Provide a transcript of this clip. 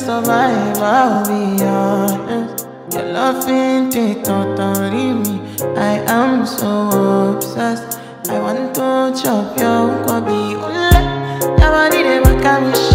survive, I'll be honest. Your love loving they totally me. I am so obsessed. I want to chop your kwabi Ule, your body they make me